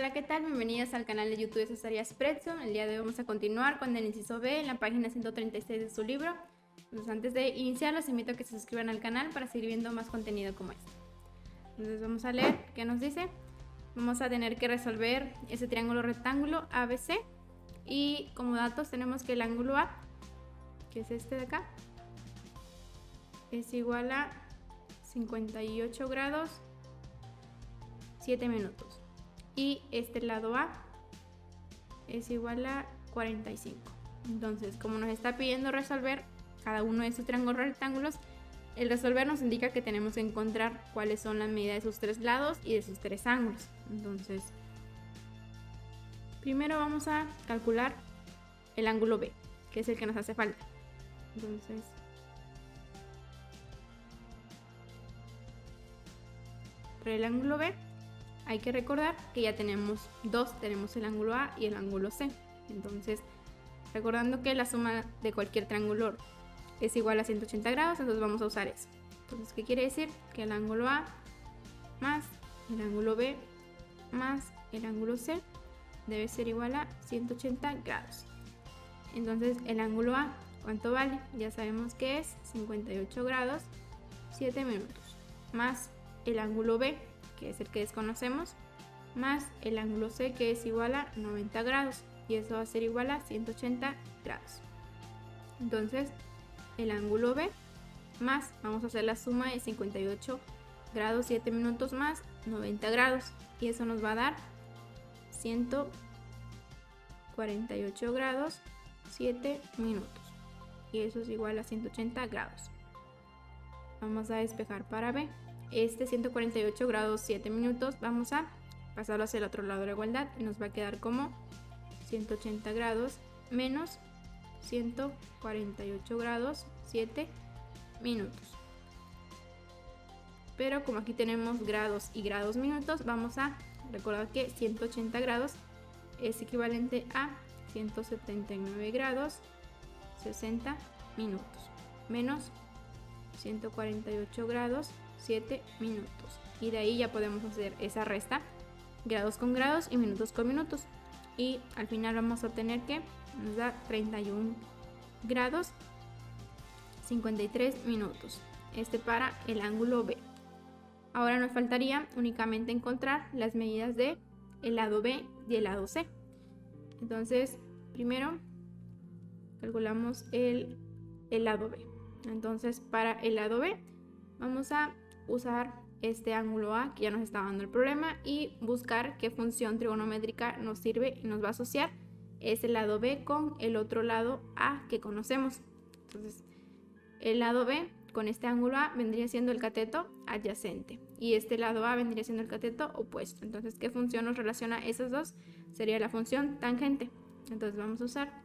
Hola, ¿qué tal? Bienvenidas al canal de YouTube de Cesaria Sprezzo. El día de hoy vamos a continuar con el inciso B en la página 136 de su libro. Entonces, antes de iniciar, los invito a que se suscriban al canal para seguir viendo más contenido como este. Entonces, vamos a leer qué nos dice. Vamos a tener que resolver ese triángulo rectángulo ABC. Y como datos tenemos que el ángulo A, que es este de acá, es igual a 58 grados 7 minutos. Y este lado A es igual a 45. Entonces, como nos está pidiendo resolver cada uno de estos triángulos rectángulos, el resolver nos indica que tenemos que encontrar cuáles son las medidas de sus tres lados y de sus tres ángulos. Entonces, primero vamos a calcular el ángulo B, que es el que nos hace falta. Entonces, para el ángulo B hay que recordar que ya tenemos dos, tenemos el ángulo A y el ángulo C. Entonces, recordando que la suma de cualquier triángulo es igual a 180 grados, entonces vamos a usar eso. Entonces, ¿qué quiere decir? Que el ángulo A más el ángulo B más el ángulo C debe ser igual a 180 grados. Entonces, el ángulo A, ¿cuánto vale? Ya sabemos que es 58 grados 7 minutos. Más el ángulo B, que es el que desconocemos, más el ángulo C que es igual a 90 grados y eso va a ser igual a 180 grados. Entonces el ángulo B más, vamos a hacer la suma de 58 grados 7 minutos más 90 grados y eso nos va a dar 148 grados 7 minutos y eso es igual a 180 grados. Vamos a despejar para B este 148 grados 7 minutos vamos a pasarlo hacia el otro lado de la igualdad y nos va a quedar como 180 grados menos 148 grados 7 minutos. Pero como aquí tenemos grados y grados minutos vamos a recordar que 180 grados es equivalente a 179 grados 60 minutos menos 148 grados 7 minutos. Y de ahí ya podemos hacer esa resta, grados con grados y minutos con minutos. Y al final vamos a obtener que nos da 31 grados 53 minutos. Este para el ángulo B. Ahora nos faltaría únicamente encontrar las medidas de el lado B y el lado C. Entonces, primero calculamos el, el lado B. Entonces, para el lado B vamos a usar este ángulo A que ya nos está dando el problema y buscar qué función trigonométrica nos sirve y nos va a asociar ese lado B con el otro lado A que conocemos. Entonces, el lado B con este ángulo A vendría siendo el cateto adyacente y este lado A vendría siendo el cateto opuesto. Entonces, ¿qué función nos relaciona esos dos? Sería la función tangente. Entonces, vamos a usar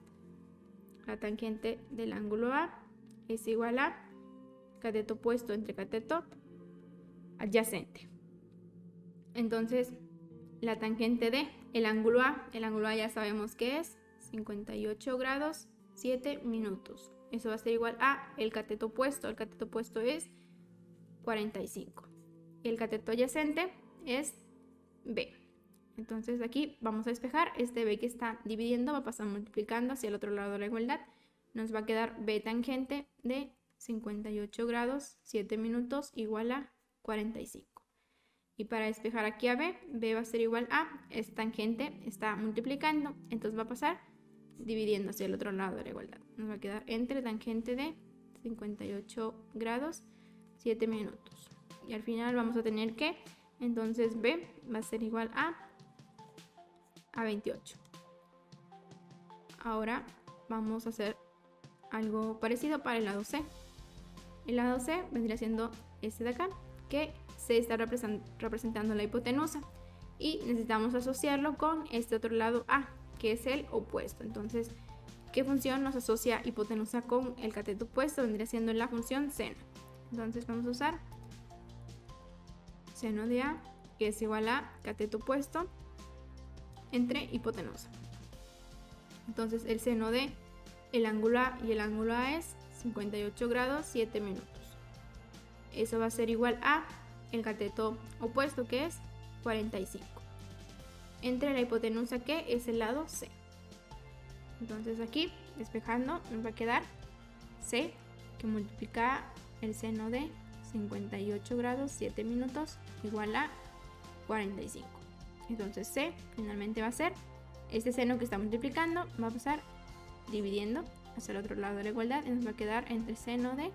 la tangente del ángulo A es igual a cateto opuesto entre cateto adyacente. Entonces, la tangente de el ángulo A, el ángulo A ya sabemos que es 58 grados 7 minutos. Eso va a ser igual a el cateto opuesto. El cateto opuesto es 45. Y el cateto adyacente es B. Entonces aquí vamos a despejar. Este B que está dividiendo va a pasar multiplicando hacia el otro lado de la igualdad. Nos va a quedar B tangente de 58 grados 7 minutos igual a 45. Y para despejar aquí a B, B va a ser igual a, es tangente, está multiplicando, entonces va a pasar dividiendo hacia el otro lado de la igualdad. Nos va a quedar entre tangente de 58 grados 7 minutos. Y al final vamos a tener que, entonces B va a ser igual a, a 28. Ahora vamos a hacer algo parecido para el lado C. El lado C vendría siendo este de acá, que se está representando la hipotenusa y necesitamos asociarlo con este otro lado A, que es el opuesto. Entonces, ¿qué función nos asocia hipotenusa con el cateto opuesto? Vendría siendo la función seno. Entonces vamos a usar seno de A, que es igual a cateto opuesto entre hipotenusa. Entonces el seno de el ángulo A y el ángulo A es 58 grados 7 minutos eso va a ser igual a el cateto opuesto que es 45. entre la hipotenusa que es el lado C. Entonces aquí, despejando, nos va a quedar C, que multiplica el seno de 58 grados 7 minutos igual a 45. Entonces C finalmente va a ser este seno que está multiplicando, va a pasar dividiendo hacia el otro lado de la igualdad y nos va a quedar entre seno de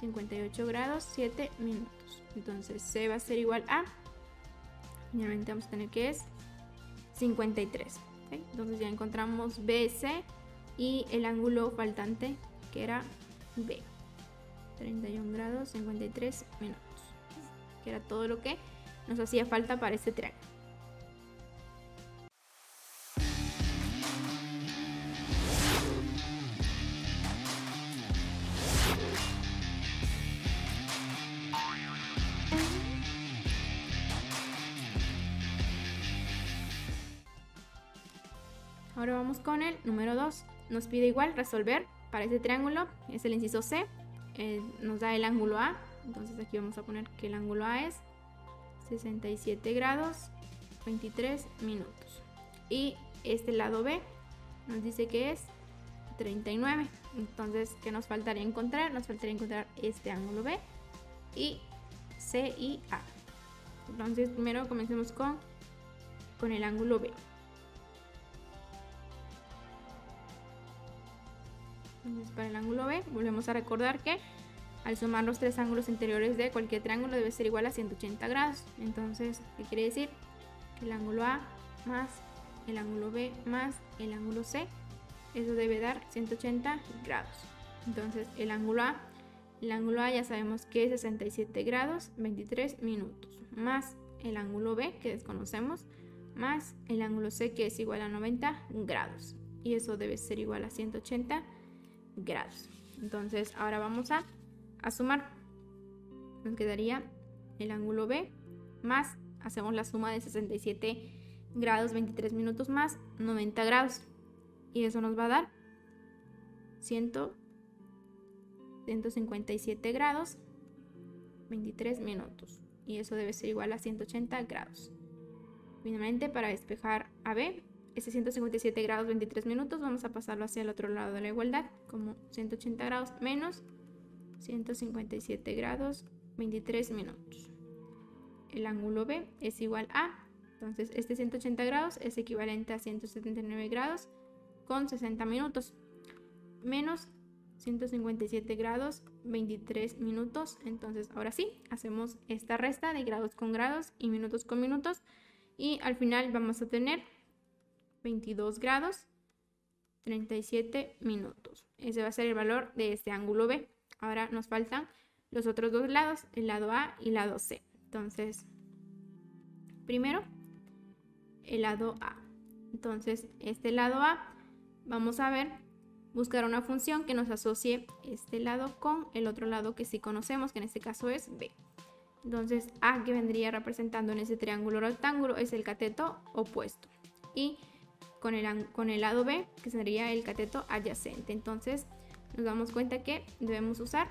58 grados 7 minutos. Entonces C va a ser igual a, finalmente vamos a tener que es 53. Entonces ya encontramos BC y el ángulo faltante que era B. 31 grados 53 minutos. Que era todo lo que nos hacía falta para este triángulo. Ahora vamos con el número 2. Nos pide igual resolver para este triángulo. Es el inciso C. Eh, nos da el ángulo A. Entonces aquí vamos a poner que el ángulo A es 67 grados 23 minutos. Y este lado B nos dice que es 39. Entonces, ¿qué nos faltaría encontrar? Nos faltaría encontrar este ángulo B y C y A. Entonces, primero comencemos con, con el ángulo B. Entonces, para el ángulo B, volvemos a recordar que al sumar los tres ángulos interiores de cualquier triángulo debe ser igual a 180 grados. Entonces, ¿qué quiere decir? Que el ángulo A más el ángulo B más el ángulo C, eso debe dar 180 grados. Entonces, el ángulo A, el ángulo A ya sabemos que es 67 grados 23 minutos, más el ángulo B que desconocemos, más el ángulo C que es igual a 90 grados. Y eso debe ser igual a 180 grados. Entonces, ahora vamos a a sumar. Nos quedaría el ángulo B más, hacemos la suma de 67 grados 23 minutos más 90 grados. Y eso nos va a dar 100, 157 grados 23 minutos. Y eso debe ser igual a 180 grados. Finalmente, para despejar a B, ese 157 grados 23 minutos, vamos a pasarlo hacia el otro lado de la igualdad, como 180 grados menos 157 grados 23 minutos. El ángulo B es igual a, entonces este 180 grados es equivalente a 179 grados con 60 minutos, menos 157 grados 23 minutos. Entonces ahora sí, hacemos esta resta de grados con grados y minutos con minutos y al final vamos a tener 22 grados 37 minutos. Ese va a ser el valor de este ángulo B. Ahora nos faltan los otros dos lados, el lado A y el lado C. Entonces, primero, el lado A. Entonces, este lado A, vamos a ver, buscar una función que nos asocie este lado con el otro lado que sí conocemos, que en este caso es B. Entonces, A que vendría representando en ese triángulo rectángulo es el cateto opuesto. Y con el, con el lado B, que sería el cateto adyacente. Entonces, nos damos cuenta que debemos usar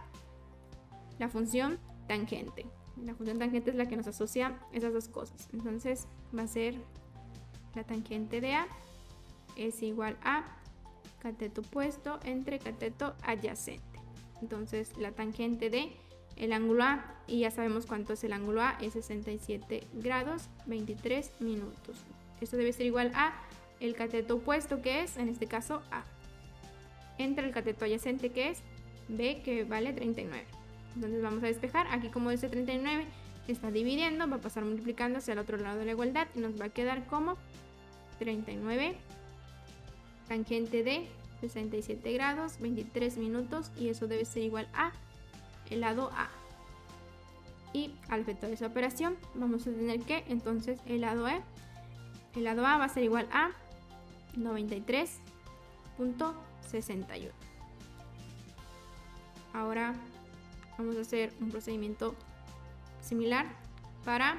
la función tangente. La función tangente es la que nos asocia esas dos cosas. Entonces va a ser la tangente de A es igual a cateto opuesto entre cateto adyacente. Entonces la tangente de el ángulo A, y ya sabemos cuánto es el ángulo A, es 67 grados 23 minutos. Esto debe ser igual a el cateto opuesto que es, en este caso, A entre el cateto adyacente que es B que vale 39. Entonces vamos a despejar. Aquí como este 39 está dividiendo, va a pasar multiplicando hacia el otro lado de la igualdad y nos va a quedar como 39 tangente de 67 grados 23 minutos y eso debe ser igual a el lado A. Y al efecto de esa operación vamos a tener que entonces el lado E, el lado A va a ser igual a 93.5 61. Ahora vamos a hacer un procedimiento similar para,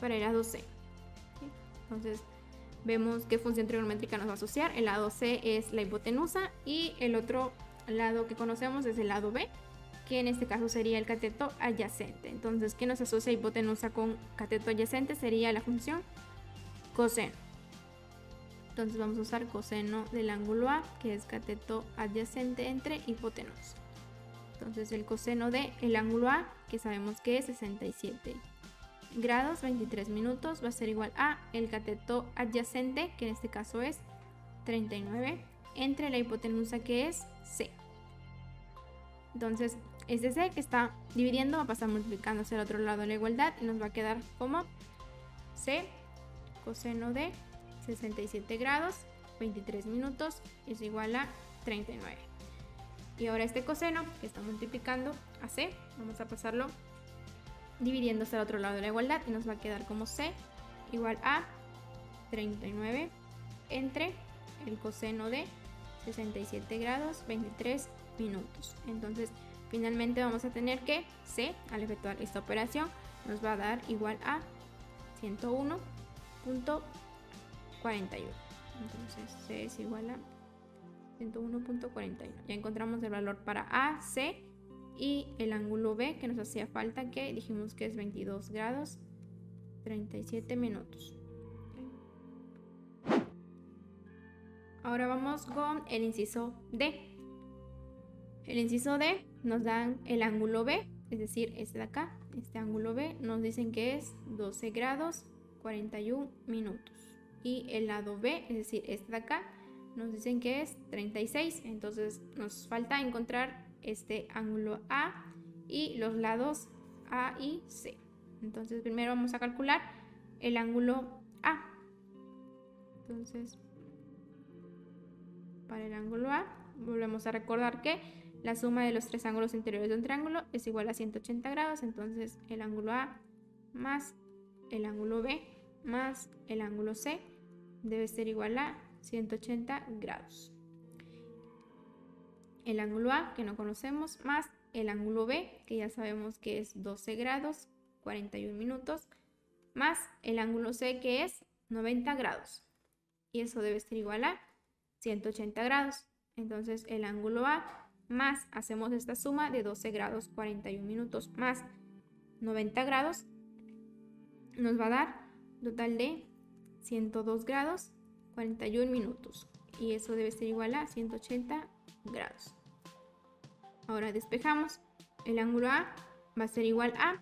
para el lado C. Entonces vemos qué función trigonométrica nos va a asociar. El lado C es la hipotenusa y el otro lado que conocemos es el lado B, que en este caso sería el cateto adyacente. Entonces, ¿qué nos asocia hipotenusa con cateto adyacente? Sería la función coseno. Entonces vamos a usar coseno del ángulo A, que es cateto adyacente entre hipotenusa. Entonces el coseno del el ángulo A, que sabemos que es 67 grados 23 minutos, va a ser igual a el cateto adyacente, que en este caso es 39, entre la hipotenusa que es C. Entonces, este C que está dividiendo va a pasar multiplicándose al otro lado de la igualdad y nos va a quedar como C coseno de 67 grados 23 minutos es igual a 39. Y ahora este coseno que está multiplicando a C, vamos a pasarlo dividiéndose al otro lado de la igualdad y nos va a quedar como C igual a 39 entre el coseno de 67 grados 23 minutos. Entonces, finalmente vamos a tener que C, al efectuar esta operación, nos va a dar igual a 101.41. Entonces, C es igual a 101.41. Ya encontramos el valor para A, C y el ángulo B que nos hacía falta, que dijimos que es 22 grados 37 minutos. Ahora vamos con el inciso D. El inciso D nos dan el ángulo B, es decir, este de acá, este ángulo B, nos dicen que es 12 grados 41 minutos. Y el lado B, es decir, este de acá, nos dicen que es 36. Entonces nos falta encontrar este ángulo A y los lados A y C. Entonces primero vamos a calcular el ángulo A. Entonces, para el ángulo A, volvemos a recordar que la suma de los tres ángulos interiores de un triángulo es igual a 180 grados. Entonces el ángulo A más el ángulo B más el ángulo C debe ser igual a 180 grados. El ángulo A, que no conocemos, más el ángulo B, que ya sabemos que es 12 grados, 41 minutos, más el ángulo C, que es 90 grados. Y eso debe ser igual a 180 grados. Entonces el ángulo A más, hacemos esta suma de 12 grados 41 minutos más 90 grados, nos va a dar total de 102 grados 41 minutos y eso debe ser igual a 180 grados. Ahora despejamos. El ángulo A va a ser igual a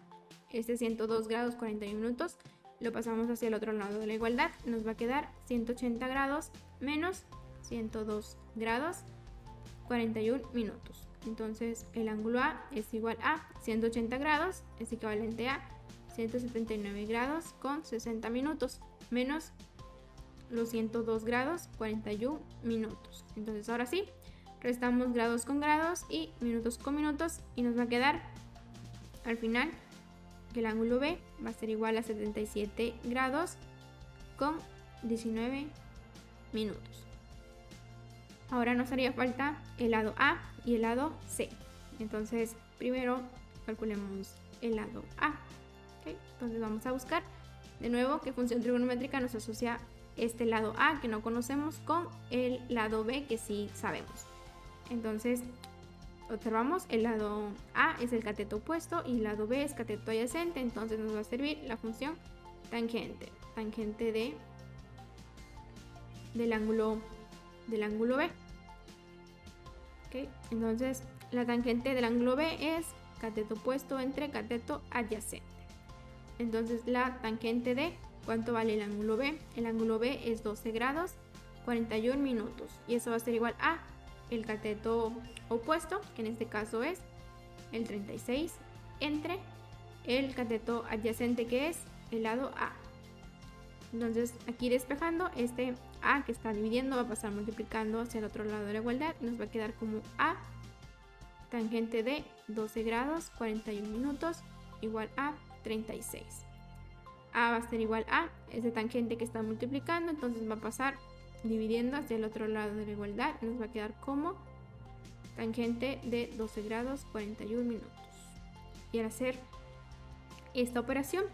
este 102 grados 41 minutos. Lo pasamos hacia el otro lado de la igualdad. Nos va a quedar 180 grados menos 102 grados 41 minutos. Entonces el ángulo A es igual a 180 grados, es equivalente a 179 grados con 60 minutos menos los 102 grados 41 minutos. Entonces ahora sí, restamos grados con grados y minutos con minutos y nos va a quedar al final que el ángulo B va a ser igual a 77 grados con 19 minutos. Ahora nos haría falta el lado A y el lado C. Entonces primero calculemos el lado A. Entonces vamos a buscar de nuevo qué función trigonométrica nos asocia este lado A que no conocemos con el lado B que sí sabemos. Entonces, observamos el lado A es el cateto opuesto y el lado B es cateto adyacente, entonces nos va a servir la función tangente, tangente de del ángulo del ángulo B. Entonces, la tangente del ángulo B es cateto opuesto entre cateto adyacente. Entonces, la tangente de ¿Cuánto vale el ángulo B? El ángulo B es 12 grados 41 minutos y eso va a ser igual a el cateto opuesto, que en este caso es el 36, entre el cateto adyacente que es el lado A. Entonces aquí despejando, este A que está dividiendo va a pasar multiplicando hacia el otro lado de la igualdad nos va a quedar como A tangente de 12 grados 41 minutos igual a 36. A va a ser igual a ese tangente que está multiplicando, entonces va a pasar dividiendo hacia el otro lado de la igualdad nos va a quedar como tangente de 12 grados 41 minutos. Y al hacer esta operación,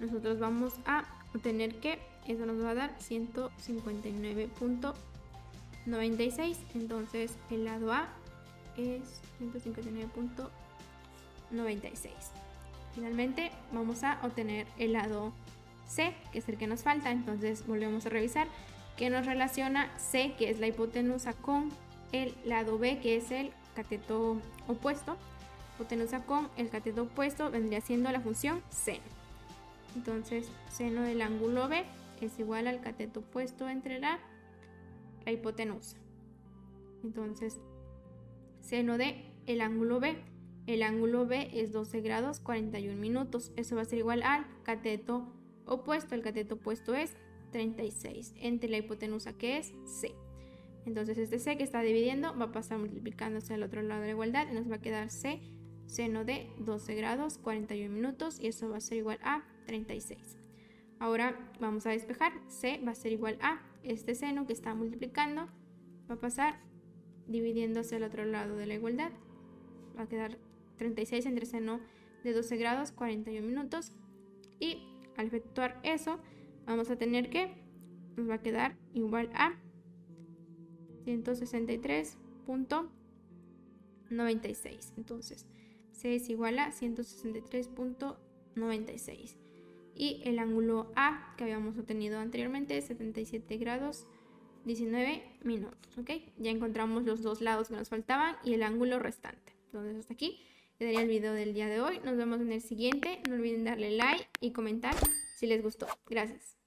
nosotros vamos a obtener que eso nos va a dar 159.96. Entonces el lado A es 159.96. 96. Finalmente vamos a obtener el lado C, que es el que nos falta. Entonces volvemos a revisar que nos relaciona C, que es la hipotenusa, con el lado B, que es el cateto opuesto. Hipotenusa con el cateto opuesto vendría siendo la función seno. Entonces, seno del ángulo B es igual al cateto opuesto entre la, la hipotenusa. Entonces, seno de el ángulo B. El ángulo B es 12 grados 41 minutos. Eso va a ser igual al cateto opuesto. El cateto opuesto es 36 entre la hipotenusa que es C. Entonces este C que está dividiendo va a pasar multiplicándose al otro lado de la igualdad y nos va a quedar C seno de 12 grados 41 minutos y eso va a ser igual a 36. Ahora vamos a despejar. C va a ser igual a este seno que está multiplicando. Va a pasar dividiéndose al otro lado de la igualdad. Va a quedar 36 entre seno de 12 grados 41 minutos. Y al efectuar eso, vamos a tener que nos va a quedar igual a 163.96. Entonces, C es igual a 163.96. Y el ángulo A que habíamos obtenido anteriormente es 77 grados 19 minutos. ¿Ok? Ya encontramos los dos lados que nos faltaban y el ángulo restante. Entonces, hasta aquí quedaría el video del día de hoy. Nos vemos en el siguiente. No olviden darle like y comentar si les gustó. Gracias.